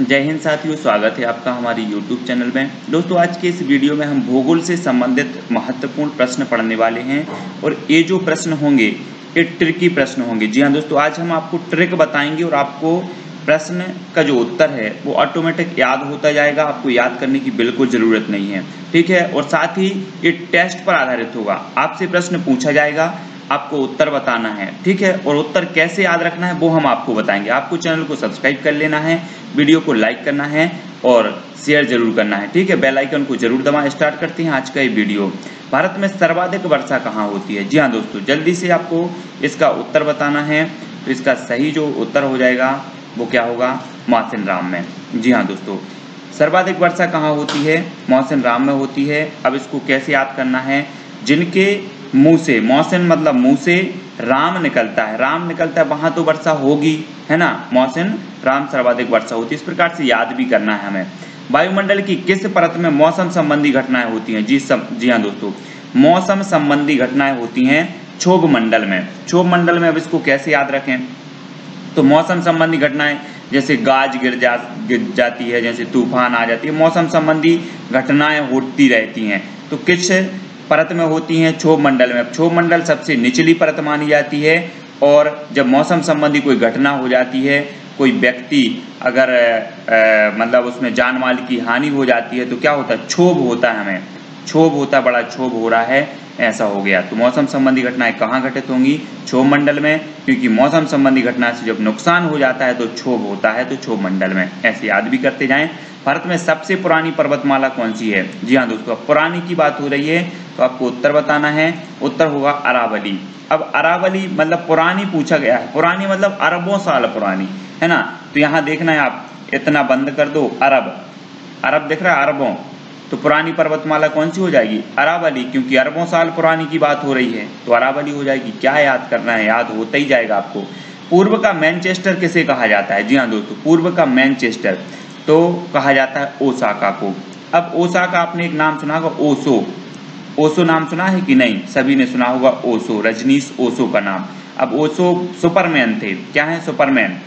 जय हिंद साथियों, स्वागत है आपका हमारी YouTube चैनल में। दोस्तों, आज के इस वीडियो में हम भूगोल से संबंधित महत्वपूर्ण प्रश्न पढ़ने वाले हैं और ये जो प्रश्न होंगे, ये ट्रिकी प्रश्न होंगे। जी हाँ दोस्तों, आज हम आपको ट्रिक बताएँगे और आपको प्रश्न का जो उत्तर है, वो ऑटोमेटिक याद होता जाएगा। आपको याद करने की बिल्कुल ज़रूरत नहीं है। ठीक है? और साथ ही ये टेस्ट पर आधारित होगा। आपसे प्रश्न पूछा जाएगा आपको उत्तर बताना है, ठीक है? और उत्तर कैसे याद रखना है वो हम आपको बताएँगे। आपको चैनल को सब्सक्राइब कर लेना है, वीडियो को लाइक करना है और शेयर ज़रूर करना है, ठीक है? बेल आइकन को ज़रूर दबा स्टार्ट करते हैं आज का ये वीडियो। भारत में सर्वाधिक वर्षा कहाँ होती है? जी हाँ दोस्तों, जल्दी से आपको इसका उत्तर बताना है। तो इसका सही जो उत्तर हो जाएगा, वो क्या होगा? मौसिन राम में। जी हाँ दोस्तों, सर्वाधिक वर्षा कहाँ होती है? मौसिन राम में होती है। अब इसको कैसे याद करना है? जिनके मुँह से मौसम मतलब मुँह से राम निकलता है। राम निकलता है वहाँ तो वर्षा होगी है ना? मौसिन राम सर्वाधिक वर्षा होती है। इस प्रकार से याद भी करना है हमें। वायुमंडल की किस परत में मौसम संबंधी घटनाएँ होती हैं? जी सम, जी हाँ दोस्तों। मौसम संबंधी घटनाएँ होती हैं क्षोभ मंडल में। क्षोभ मंडल में अब इसको कैसे याद रखें? तो मौसम संबंधी घटनाएँ जैसे गाज गिर जा गिर जाती है जैसे तूफ़ान आ जाती है मौसम संबंधी घटनाएँ होती रहती हैं। तो किस परत में होती हैं क्षोभ मंडल में। क्षोभ मंडल सबसे निचली परत मानी जाती है और जब मौसम संबंधी कोई घटना हो जाती है, कोई व्यक्ति अगर मतलब उसमें जान माल की हानि हो जाती है तो क्या होता है? क्षोभ होता है हमें। क्षोभ होता, बड़ा क्षोभ हो रहा है। ऐसा हो गया। तो मौसम संबंधी घटनाएँ कहाँ घटित होंगी? क्षोभ मंडल में, क्योंकि मौसम संबंधी घटना से जब नुकसान हो जाता है तो क्षोभ होता है तो क्षोभ मंडल में। ऐसे याद भी करते जाएँ। भारत में सबसे पुरानी पर्वतमाला कौन सी है? जी हाँ दोस्तों पुरानी की बात हो रही है तो आपको उत्तर बताना है। उत्तर होगा अरावली। अब अरावली मतलब पुरानी पूछा गया है। पुरानी मतलब अरबों साल पुरानी, है ना? तो यहाँ देखना है आप, इतना बंद कर दो। अरब। अरब दिख रहा अरबों। तो पुरानी पर्वतमाला कौन सी हो जाएगी? अरावली क्योंकि अरबों साल पुरानी की बात हो रही है। तो अरावली हो जाएगी। क्या याद करना है? याद होता ही जाएगा आपको। पूर्व का मैनचेस्टर किसे कहा जाता है? जी हाँ दोस्तों, पूर्व का मैनचेस्टर तो कहा जाता है ओसाका को। अब ओसाका, आपने एक नाम सुना होगा? ओसो। ओसो नाम सुना है कि नहीं? सभी ने सुना होगा ओसो, रजनीश ओसो का नाम। अब ओसो सुपरमैन थे। क्या है सुपरमैन?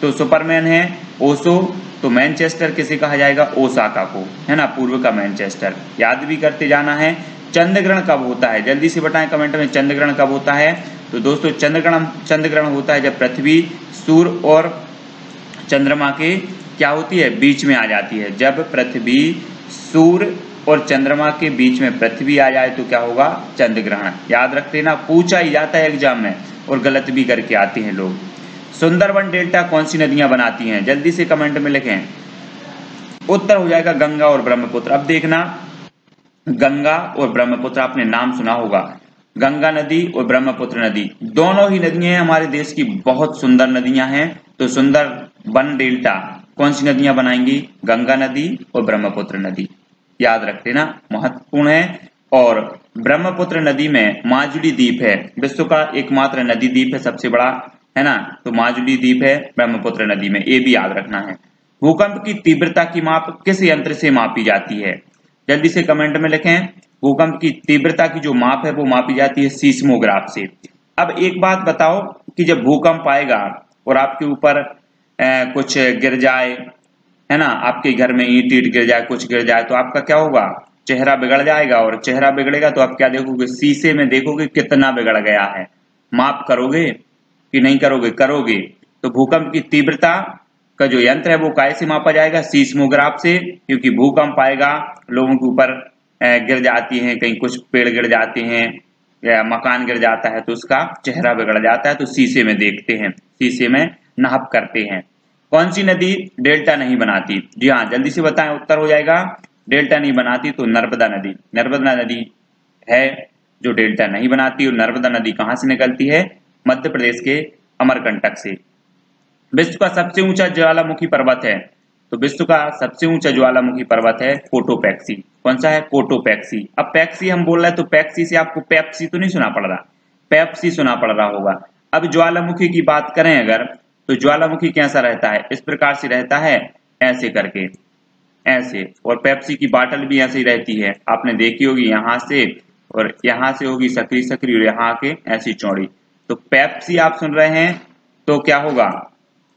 तो सुपरमैन है ओसो तो मैनचेस्टर किसे कहा जाएगा? ओसाका को, है ना? पूर्व का मैनचेस्टर। याद भी करते जाना है। चंद्रग्रहण कब होता है? जल्दी से बताएँ कमेंट में, चंद्रग्रहण कब होता है? तो दोस्तों, चंद्रग्रहण चंद्रग्रहण होता है जब पृथ्वी सूर्य और चंद्रमा के क्या होती है? बीच में आ जाती है। जब पृथ्वी सूर्य और चंद्रमा के बीच में पृथ्वी आ जाए तो क्या होगा? चंद्रग्रहण। याद रखते ना, पूछा ही जाता है एग्ज़ाम में और गलत भी करके आते हैं लोग। सुंदरवन डेल्टा कौन सी नदियाँ बनाती हैं? जल्दी से कमेंट में लिखें। उत्तर हो जाएगा गंगा और ब्रह्मपुत्र। अब देखना, गंगा और ब्रह्मपुत्र आपने नाम सुना होगा। गंगा नदी और ब्रह्मपुत्र नदी। दोनों ही नदियाँ हमारे देश की, बहुत सुंदर नदियाँ हैं। तो सुंदर वन डेल्टा कौन सी नदियाँ बनाएँगी? गंगा नदी और ब्रह्मपुत्र नदी। याद रखते ना महत्वपूर्ण है। और ब्रह्मपुत्र नदी में माजुली द्वीप है। विश्व का एकमात्र नदी द्वीप है सबसे बड़ा। है ना? तो माजुली द्वीप है, ब्रह्मपुत्र नदी में, ये भी याद रखना है। भूकंप की तीव्रता की माप किस यंत्र से मापी जाती है? जल्दी से कमेंट में लिखें। भूकंप की तीव्रता की जो माप है, वो मापी जाती है सीस्मोग्राफ से। अब एक बात बताओ कि जब भूकंप आएगा और आपके ऊपर कुछ गिर जाए, है ना? आपके घर में ईट ईट गिर जाए, कुछ गिर जाए तो आपका क्या होगा? चेहरा बिगड़ जाएगा और चेहरा बिगड़ेगा तो आप क्या देखोगे? शीशे में देखोगे कितना बिगड़ गया है। माप करोगे? कि नहीं करोगे? करोगे। तो भूकंप की तीव्रता का जो यंत्र है, वो काय से मापा जाएगा? सीस्मोग्राफ से, क्योंकि भूकंप आएगा, लोगों के ऊपर गिर जाती हैं, कहीं कुछ पेड़ गिर जाते हैं, या मकान गिर जाता है तो उसका चेहरा बिगड़ जाता है तो शीशे में देखते हैं। शीशे में नाप करते हैं। कौन सी नदी डेल्टा नहीं बनाती? जी हाँ जल्दी से बताएँ, उत्तर हो जाएगा। डेल्टा नहीं बनाती तो नर्मदा नदी। नर्मदा नदी है जो डेल्टा नहीं बनाती, और नर्मदा नदी कहाँ से निकलती है? मध्य प्रदेश के अमरकंटक से। विश्व का सबसे ऊँचा ज्वालामुखी पर्वत है। तो विश्व का सबसे ऊँचा ज्वालामुखी पर्वत है कोटोपैक्सी कौन सा है? कोटोपैक्सी अब पैक्सी हम बोल रहे हैं तो पैक्सी से आपको पैप्सी तो नहीं सुना पड़ रहा। पैप्सी सुना पड़ रहा होगा। अब ज्वालामुखी की बात करें अगर तो ज्वालामुखी कैसा रहता है? इस प्रकार से रहता है, ऐसे करके। ऐसे। और पेप्सी की बाटल भी ऐसे ही रहती है। आपने देखी होगी यहाँ से, और यहाँ से होगी सकरी सकरी और यहाँ के ऐसी चौड़ी। तो पेप्सी आप सुन रहे हैं तो क्या होगा?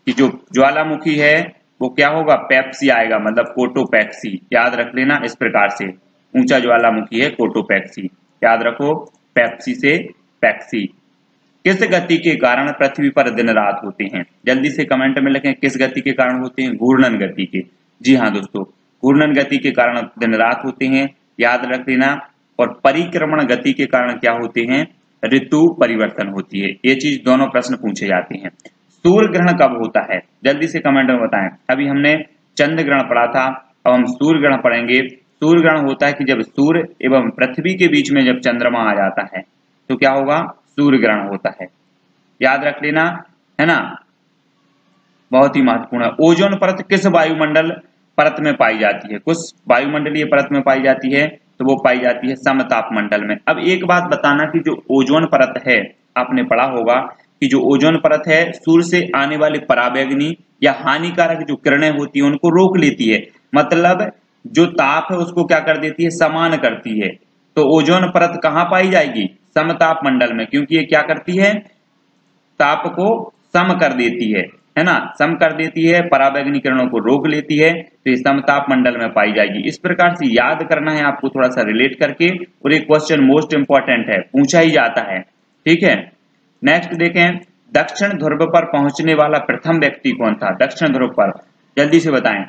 कि जो ज्वालामुखी है, वो क्या होगा? पेप्सी आएगा मतलब कोटोपैक्सी याद रख लेना इस प्रकार से। ऊँचा ज्वालामुखी है कोटोपैक्सी याद रखो पेप्सी से पैक्सी किस गति के कारण पृथ्वी पर दिन रात होते हैं? जल्दी से कमेंट में लिखें, किस गति के कारण होते हैं? घूर्णन गति के। जी हाँ दोस्तों, घूर्णन गति के कारण दिन रात होते हैं। याद रख लेना, और परिक्रमण गति के कारण क्या होते हैं? ऋतु परिवर्तन होती है। ये चीज़ दोनों प्रश्न पूछे जाते हैं। सूर्य ग्रहण कब होता है? जल्दी से कमेंट में बताएँ। अभी हमने चंद्र ग्रहण पढ़ा था, अब हम सूर्य ग्रहण पढ़ेंगे। सूर्य ग्रहण होता है कि जब सूर्य एवं पृथ्वी के बीच में जब चंद्रमा आ जाता है तो क्या होगा? सूर्य ग्रहण होता है। याद रख लेना, है ना? बहुत ही महत्वपूर्ण है। ओजोन परत किस वायुमंडल परत में पाई जाती है? कुछ वायुमंडलीय परत में पाई जाती है। तो वो पाई जाती है समताप मंडल में। अब एक बात बताना कि जो ओजोन परत है, आपने पढ़ा होगा कि जो ओजोन परत है, सूर्य से आने वाले पराबैग्नि या हानिकारक जो किरणें होती है, उनको रोक लेती है। मतलब जो ताप है, उसको क्या कर देती है? समान करती है। तो ओजोन परत कहाँ पाई जाएगी? समताप मंडल में, क्योंकि ये क्या करती है? ताप को सम कर देती है। है ना? सम कर देती है पराबैग्नि किरणों को रोक लेती है तो समताप मंडल में पाई जाएगी। इस प्रकार से याद करना है आपको थोड़ा सा रिलेट करके, और एक क्वेश्चन मोस्ट इंपॉर्टेंट है, पूछा ही जाता है। ठीक है? नेक्स्ट देखें, दक्षिण ध्रुव पर पहुँचने वाला प्रथम व्यक्ति कौन था? दक्षिण ध्रुव पर। जल्दी से बताएँ।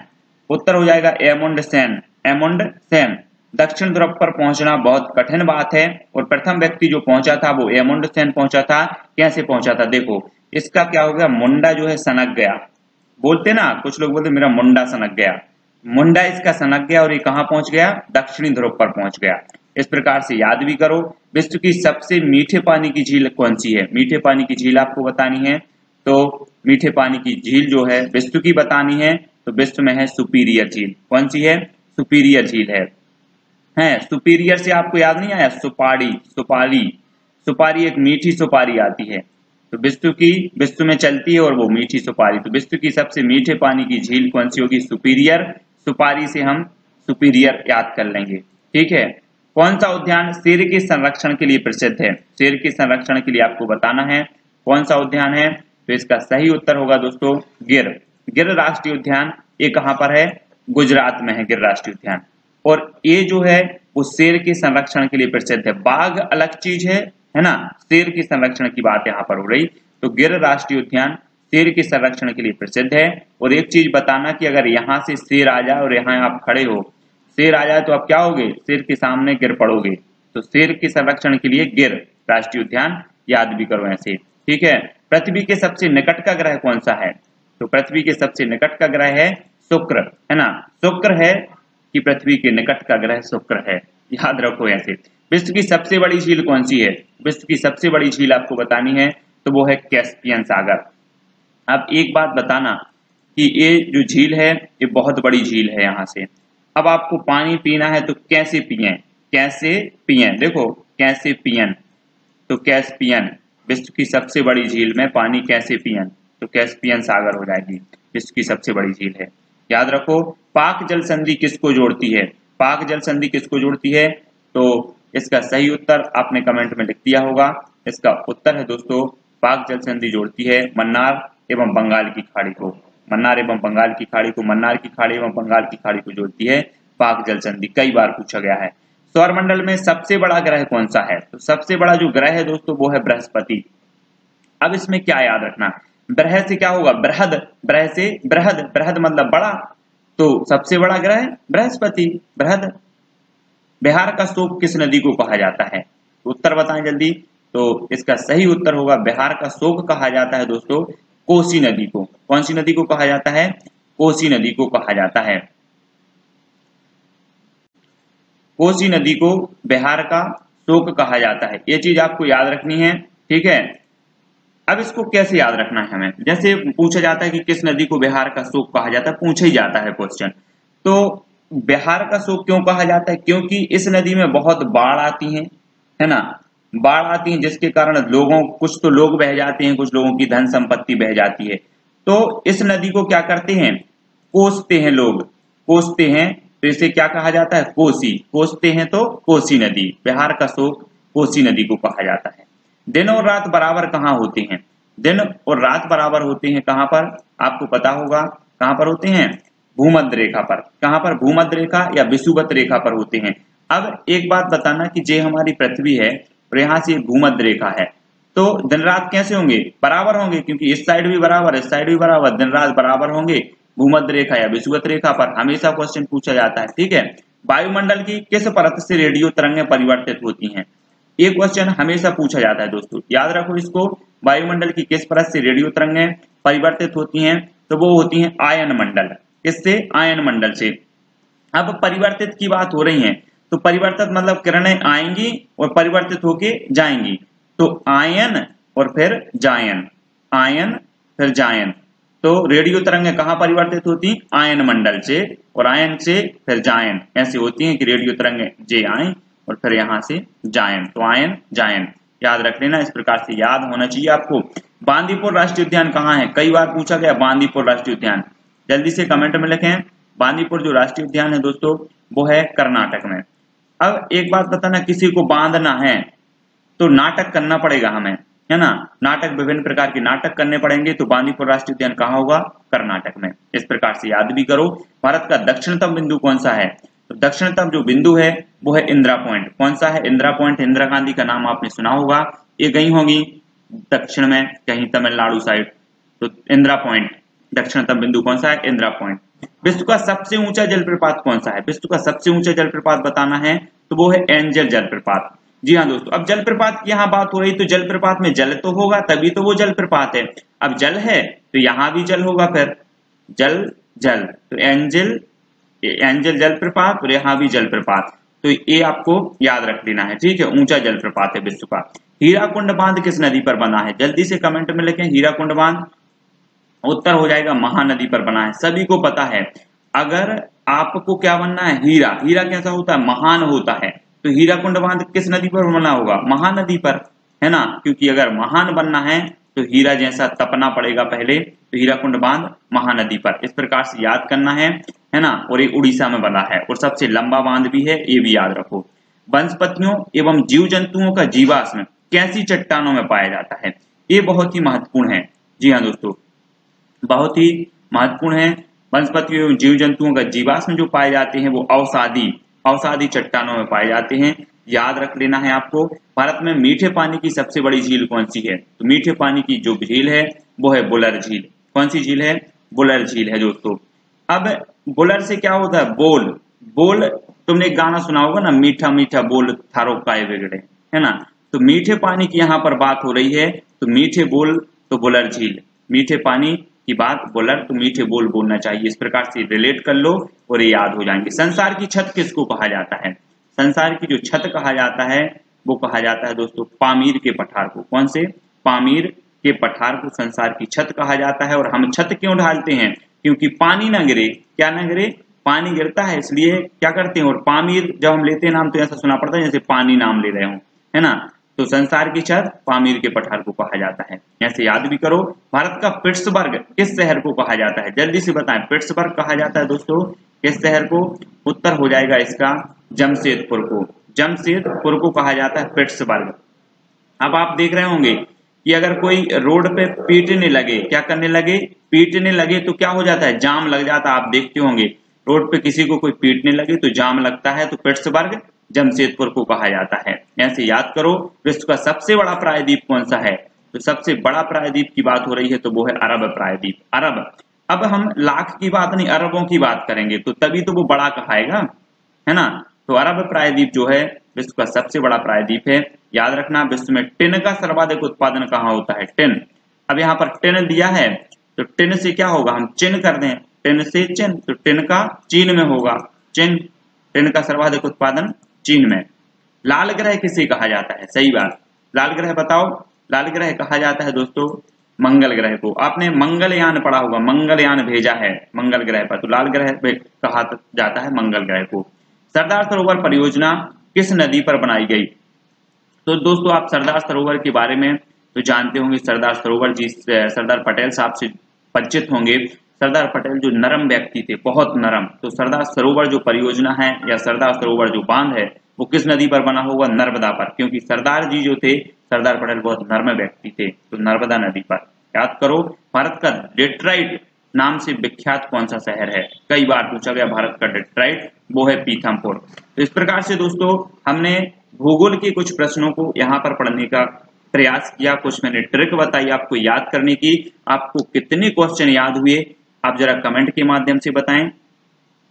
उत्तर हो जाएगा एमोन्ड सेन एमोन्ड सेन दक्षिण ध्रुव पर पहुँचना बहुत कठिन बात है, और प्रथम व्यक्ति जो पहुँचा था वो एमोन्ड सेन पहुँचा था। कैसे पहुँचा था? देखो इसका क्या हो गया? मुंडा जो है सनक गया। बोलते ना, कुछ लोग बोलते, मेरा मुंडा सनक गया। मुंडा इसका सनक गया और ये कहाँ पहुँच गया? दक्षिणी ध्रुव पर पहुँच गया। इस प्रकार से याद भी करो, विश्व की सबसे मीठे पानी की झील कौन सी है? मीठे पानी की झील आपको बतानी है। तो मीठे पानी की झील जो है, विश्व की बतानी है। तो विश्व में है सुपीरियर झील। कौन सी है? सुपीरियर झील है। है, सुपीरियर से आपको याद नहीं आया? सुपारी सुपारी सुपारी एक मीठी सुपारी आती है। तो विश्व की विश्व में चलती है और वो मीठी सुपारी। तो विश्व की सबसे मीठे पानी की झील कौन सी होगी? सुपीरियर। सुपारी से हम सुपीरियर याद कर लेंगे। ठीक है? कौन सा उद्यान शेर के संरक्षण के लिए प्रसिद्ध है? शेर के संरक्षण के लिए आपको बताना है। कौन सा उद्यान है? तो इसका सही उत्तर होगा दोस्तों, गिर। गिर राष्ट्रीय उद्यान ये कहाँ पर है? गुजरात में है, गिर राष्ट्रीय उद्यान। और ये जो है, वो शेर के संरक्षण के लिए प्रसिद्ध है। बाघ अलग चीज़ है है ना? शेर के संरक्षण की बात यहाँ पर हो रही। तो गिर राष्ट्रीय उद्यान शेर के संरक्षण के लिए प्रसिद्ध है। और एक चीज़ बताना कि अगर यहाँ से शेर आ जाए और यहाँ आप खड़े हो शेर आ जाए तो आप क्या होगे? शेर के सामने गिर पड़ोगे। तो शेर के संरक्षण के लिए गिर राष्ट्रीय उद्यान याद भी करो ऐसे। ठीक है? पृथ्वी के सबसे निकट का ग्रह कौन सा है? तो पृथ्वी के सबसे निकट का ग्रह है शुक्र, है ना? शुक्र है कि पृथ्वी के निकट का ग्रह शुक्र है। याद रखो ऐसे। विश्व की सबसे बड़ी झील कौन सी है? विश्व की सबसे बड़ी झील आपको बतानी है तो वो है कैस्पियन सागर। अब एक बात बताना कि ये जो झील है, ये बहुत बड़ी झील है यहाँ से। अब आपको पानी पीना है तो कैसे पिए? कैसे पिए? देखो, कैसे पियन तो कैस्पियन, विश्व की सबसे बड़ी झील में पानी कैसे पियन तो कैस्पियन सागर हो जाएगी, विश्व की सबसे बड़ी झील है। याद रखो, पाक जल संधि किसको जोड़ती है? पाक जल संधि किसको जोड़ती है? तो इसका सही उत्तर आपने कमेंट में लिख दिया होगा। इसका उत्तर है दोस्तों, पाक जल संधि जोड़ती है मन्नार एवं बंगाल की खाड़ी को। मन्नार एवं बंगाल की खाड़ी को, मन्नार की खाड़ी एवं बंगाल की खाड़ी को जोड़ती है पाक जल संधि कई बार पूछा गया है। सौर मंडल में सबसे बड़ा ग्रह कौन सा है? तो सबसे बड़ा जो ग्रह है दोस्तों, वो है बृहस्पति। अब इसमें क्या याद रखना? ब्रह से क्या होगा? बृहद। ब्रह से बृहद। बृहद मतलब बड़ा। तो सबसे बड़ा ग्रह बृहस्पति। बृहद। बिहार का शोक किस नदी को कहा जाता है? उत्तर बताएँ जल्दी। तो इसका सही उत्तर होगा बिहार का शोक कहा जाता है दोस्तों, कोसी नदी को। कौन सी नदी को कहा जाता है? कोसी नदी को कहा जाता है। कोसी नदी को बिहार का शोक कहा जाता है। ये चीज़ आपको याद रखनी है, ठीक है? अब इसको कैसे याद रखना है हमें? जैसे पूछा जाता है कि किस नदी को बिहार का शोक कहा जाता है, पूछा ही जाता है क्वेश्चन तो बिहार का शोक क्यों कहा जाता है? क्योंकि इस नदी में बहुत बाढ़ आती है है ना? बाढ़ आती है जिसके कारण लोगों, कुछ तो लोग बह जाते हैं, कुछ लोगों की धन संपत्ति बह जाती है। तो इस नदी को क्या करते हैं? कोसते हैं लोग। कोसते हैं तो इसे क्या कहा जाता है? कोसी। कोसते हैं तो कोसी नदी। बिहार का शोक कोसी नदी को कहा जाता है। दिन और रात बराबर कहाँ होते हैं? दिन और रात बराबर होते हैं कहाँ पर? आपको पता होगा कहाँ पर होते हैं? भूमध्य रेखा पर। कहाँ पर? भूमध्य रेखा या विषुवत रेखा पर होते हैं। अब एक बात बताना कि जे हमारी पृथ्वी है और यहाँ से भूमध्य रेखा है। तो दिन रात कैसे होंगे? बराबर होंगे, क्योंकि इस साइड भी बराबर, इस साइड भी बराबर, दिन रात बराबर होंगे भूमध्य रेखा या विषुवत रेखा पर। हमेशा क्वेश्चन पूछा जाता है, ठीक है? वायुमंडल की किस परत से रेडियो तरंगें परिवर्तित होती हैं? ये क्वेश्चन हमेशा पूछा जाता है दोस्तों। याद रखो इसको, वायुमंडल की किस परत से रेडियो तरंगें परिवर्तित होती हैं? तो वो होती हैं आयन मंडल। किससे आयन मंडल से। अब परिवर्तित की बात हो रही है तो परिवर्तित मतलब किरणें आएँगी और परिवर्तित होके जाएँगी। तो आयन और फिर जायन। आयन, फिर जायन। तो रेडियो तरंगें कहाँ परिवर्तित होती? आयन मंडल से और आयन से फिर जायन। ऐसे होती हैं कि रेडियो तरंगें जे आए और फिर यहाँ से जायन। तो आयन, जायन। याद रख लेना, इस प्रकार से याद होना चाहिए आपको। बांदीपुर राष्ट्रीय उद्यान कहाँ है? कई बार पूछा गया, बांदीपुर राष्ट्रीय उद्यान। जल्दी से कमेंट में लिखें। बांदीपुर जो राष्ट्रीय उद्यान है दोस्तों, वो है कर्नाटक में। अब एक बात बताना किसी को बांधना है तो नाटक करना पड़ेगा हमें, है ना? नाटक विभिन्न प्रकार के नाटक करने पड़ेंगे तो बांदीपुर राष्ट्रीय उद्यान कहा होगा? कर्नाटक में। इस प्रकार से याद भी करो, भारत का दक्षिणतम बिंदु कौन सा है? तो दक्षिणतम जो बिंदु है, वो है इंदिरा पॉइंट। कौन सा है इंदिरा पॉइंट? इंदिरा गांधी का नाम आपने सुना होगा। ये कहीं होगी दक्षिण में, कहीं तमिलनाडु साइड। तो इंदिरा पॉइंट दक्षिणतम बिंदु कौन सा है? इंदिरा पॉइंट। विश्व का सबसे ऊँचा जलप्रपात कौन सा है? विश्व का सबसे ऊँचा जलप्रपात बताना है तो वो है एंजल जलप्रपात। जी हाँ दोस्तों, अब जलप्रपात की यहाँ बात हो रही तो जलप्रपात में जल तो होगा, तभी तो वो जलप्रपात है। अब जल है तो यहाँ भी जल होगा फिर। जल जल तो एंजल एंजल जलप्रपात और यहाँ भी जलप्रपात। तो ये आपको याद रख लेना है, ठीक है? ऊँचा जलप्रपात है विश्व का। हीराकुंड बाँध किस नदी पर बना है? जल्दी से कमेंट में लिखें हीराकुंड बाँध उत्तर हो जाएगा महानदी पर बना है। सभी को पता है। अगर आपको क्या बनना है? हीरा। हीरा कैसा होता है? महान होता है। तो हीरा कुंड बाँध किस नदी पर बना होगा? महानदी पर, है ना? क्योंकि अगर महान बनना है तो हीरा जैसा तपना पड़ेगा पहले। तो हीरा कुंड बाँध महानदी पर। इस प्रकार से याद करना है है ना? और ये उड़ीसा में बना है। और सबसे लंबा बाँध भी है, ये भी याद रखो। वनस्पतियों एवं जीव जंतुओं का जीवाश्म कैसी चट्टानों में पाया जाता है? ये बहुत ही महत्वपूर्ण है। जी हाँ दोस्तों बहुत ही महत्वपूर्ण है। वनस्पति एवं जीव जंतुओं का जीवाश्म जो पाए जाते हैं, वो अवसादी अवसादी चट्टानों में पाए जाते हैं। याद रख लेना है आपको, भारत में मीठे पानी की सबसे बड़ी झील कौन सी है? तो मीठे पानी की जो झील है, वो है बुलर झील। कौन सी झील है? बुलर झील है दोस्तों। अब बुलर से क्या होता है? बोल। बोल, तुमने गाना सुना होगा ना, मीठा मीठा बोल थारो काय बिगड़े, है ना? तो मीठे पानी की यहाँ पर बात हो रही है तो मीठे बोल तो बुलर झील। मीठे पानी की बात, बोलर तो मीठे बोल बोलना चाहिए। इस प्रकार से रिलेट कर लो और ये याद हो जाएँगे। संसार की छत किसको कहा जाता है? संसार की जो छत कहा जाता है, वो कहा जाता है दोस्तों पामीर के पठार को। कौन से? पामीर के पठार को संसार की छत कहा जाता है और हम छत क्यों ढालते हैं? क्योंकि पानी ना गिरे। क्या ना गिरे? पानी गिरता है, इसलिए क्या करते हैं? और पामीर जब हम लेते हैं नाम तो ऐसा सुना पड़ता है जैसे पानी नाम ले रहे हो। है ना? तो संसार की छत पामीर के पठार को कहा जाता है। ऐसे याद भी करो, भारत का पिट्सबर्ग किस शहर को कहा जाता है? जल्दी से बताएँ, पिट्सबर्ग कहा जाता है दोस्तों? किस शहर को? उत्तर हो जाएगा इसका जमशेदपुर को। जमशेदपुर को कहा जाता है पिट्सबर्ग। अब आप देख रहे होंगे कि अगर कोई रोड पे पीटने लगे, क्या करने लगे? पीटने लगे तो क्या हो जाता है? जाम लग जाता है। आप देखते होंगे, रोड पे किसी को कोई पीटने लगे तो जाम लगता है तो पिट्सबर्ग जमशेदपुर को कहा जाता है। ऐसे याद करो, विश्व का सबसे बड़ा प्रायद्वीप कौन सा है? तो सबसे बड़ा प्रायद्वीप की बात हो रही है तो वो है अरब प्रायद्वीप। अरब। अब हम लाख की बात नहीं, अरबों की बात करेंगे तो तभी तो वो बड़ा कहाएगा है ना? तो अरब प्रायद्वीप जो है, विश्व का सबसे बड़ा प्रायद्वीप है। याद रखना, विश्व में टिन का सर्वाधिक उत्पादन कहाँ होता है? टिन। अब यहाँ पर टिन दिया है तो टिन से क्या होगा? हम चिन्ह कर दें। टिन से चिन्ह तो टिन का चीन में होगा। चिन्ह टिन का सर्वाधिक उत्पादन चीन में। लाल ग्रह किसे कहा जाता है? सही बात। लाल ग्रह बताओ। लाल ग्रह कहा जाता है दोस्तों? मंगल ग्रह को। आपने मंगलयान पढ़ा होगा। मंगलयान भेजा है मंगल ग्रह पर। तो लाल ग्रह कहा जाता है मंगल ग्रह को। सरदार सरोवर परियोजना किस नदी पर बनाई गई? तो दोस्तों, आप सरदार सरोवर के बारे में तो जानते होंगे। सरदार सरोवर जी, सरदार पटेल साहब से परिचित होंगे। सरदार पटेल जो नरम व्यक्ति थे, बहुत नरम। तो सरदार सरोवर जो परियोजना है या सरदार सरोवर जो बाँध है, वो किस नदी पर बना होगा? नर्मदा पर। क्योंकि सरदार जी जो थे, सरदार पटेल बहुत नर्म व्यक्ति थे तो नर्मदा नदी पर। याद करो, भारत का डेट्राइट नाम से विख्यात कौन सा शहर है? कई बार पूछा गया, भारत का डेट्राइट वो है पीथमपुर तो इस प्रकार से दोस्तों, हमने भूगोल के कुछ प्रश्नों को यहाँ पर पढ़ने का प्रयास किया। कुछ मैंने ट्रिक बताई आपको याद करने की। आपको कितने क्वेश्चन याद हुए? आप जरा कमेंट के माध्यम से बताएँ।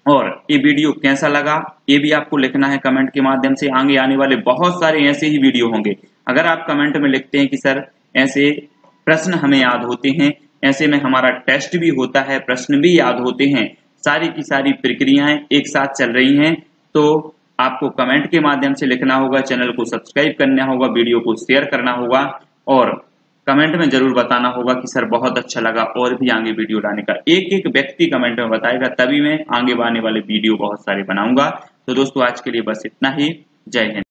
और ये वीडियो कैसा लगा, ये भी आपको लिखना है कमेंट के माध्यम से। आगे आने वाले बहुत सारे ऐसे ही वीडियो होंगे। अगर आप कमेंट में लिखते हैं कि, सर, ऐसे प्रश्न हमें याद होते हैं, ऐसे में हमारा टेस्ट भी होता है, प्रश्न भी याद होते हैं। सारी की सारी प्रक्रियाएँ एक साथ चल रही हैं। तो आपको कमेंट के माध्यम से लिखना होगा चैनल को सब्सक्राइब करना होगा वीडियो को शेयर करना होगा। और कमेंट में ज़रूर बताना होगा कि सर बहुत अच्छा लगा और भी आगे वीडियो लाने का। एक एक व्यक्ति कमेंट में बताएगा, तभी मैं आगे आने वाले वीडियो बहुत सारे बनाऊँगा। तो दोस्तों, आज के लिए बस इतना ही। जय हिंद।